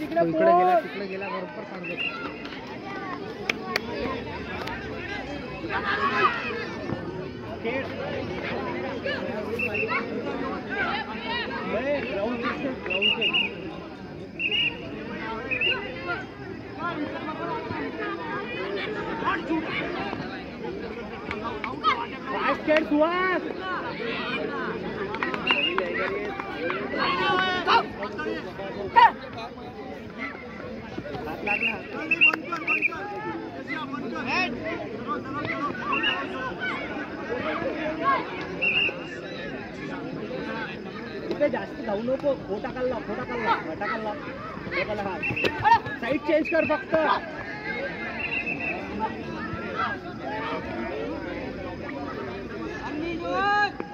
इकडे गेला. तिकडे गेला. ए, ground check कर, ground check. Fast खेळ, सुहास. हात लागला. इथे जास्त जाऊ नको खोटा काढला खोटा काढला खोटा चेंज कर फक्त. ए,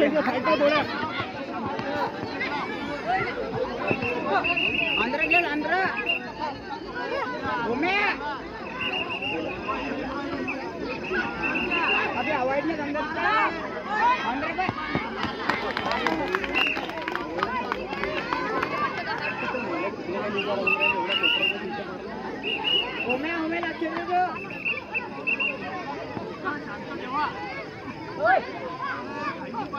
खेळ अंदर अंदर खेळ अंदर घुमे अभी अवॉइड नहीं अंदर अंदर पे घुमे घुमे लक्ष्य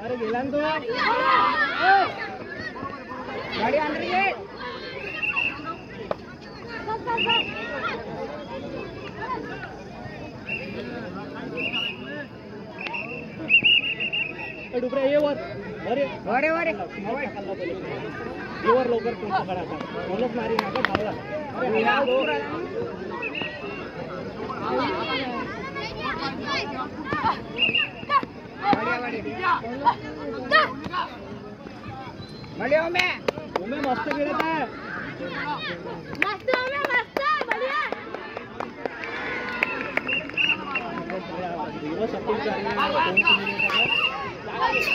अरे गेला तो गाडी ए, डुकऱ्या ये वर. अरे. ये वर लवकर तुमचा कडा बोलच मारी नका धावला बढ़िया हो मैं उमे मस्त खेळत आहे मस्त आहे मस्त बढिया अपील चालले दोन तीन मिनिटात.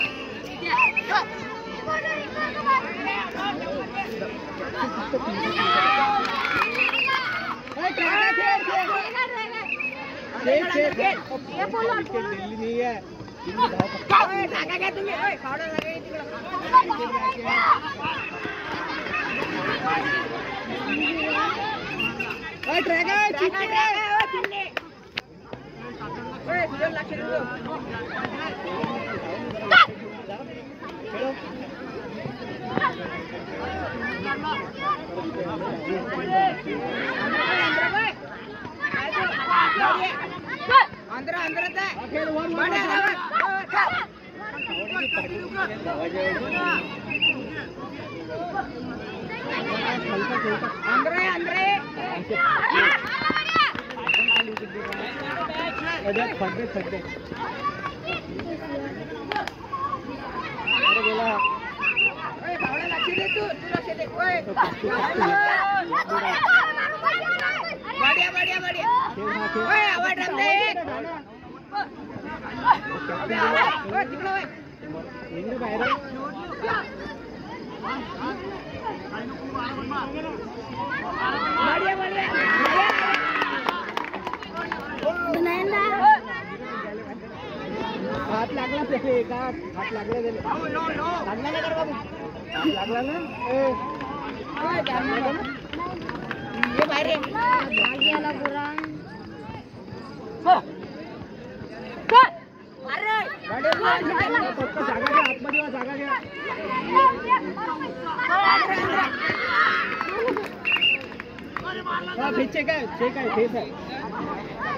खेळ, खेळ, खेळ. हे बोलवा, विकेट बोलवा. दिल्ली नाही आहे दिल्ली टाका क्या तुम्ही ओए फावडा लागे तिकडं ड्रॅगन चिमणी ओए चिमणी ओए तुझं लक्ष दे खेळो. अंदर अंदर हा, बडे वर. अंदर आहे अंदर आहे अजय खड्डे खड्डे अरे गेला ओए फावडा लक्ष दे तू तू लक्ष दे ओए तो पक्षी, पक्षी. बढिया बढिया खेळ हा खेळ ओय आवाज़ रमते एक ओय तिकडे ओय इंदू बाहेर बढिया बढिया हात लागला एका त्याला लागला ना कर बाबू लागला हा फेचे काय फे काय फेस आहे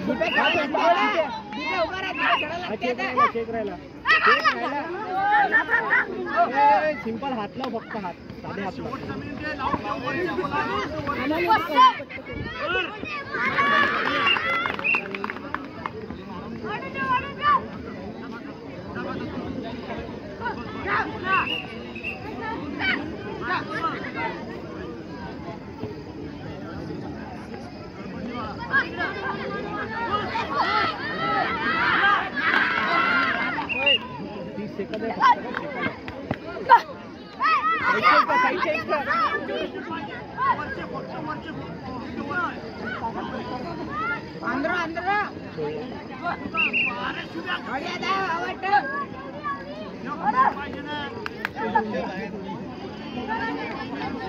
दीपे हा, काय फेक म्हणते आहे, रे? दीपे उभा राहा, लाव फक्त हात साधे हात तीस सेकंद आहे फक्त का? सेकंद आहे. साईड चेक कर, साईड चेक कर. अंदर अंदर बढिया दा आवाज़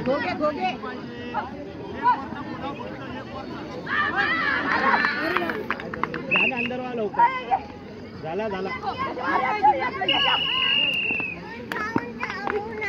घोगे घोगे. झालं अंदर वा लवकर. झाला झाला.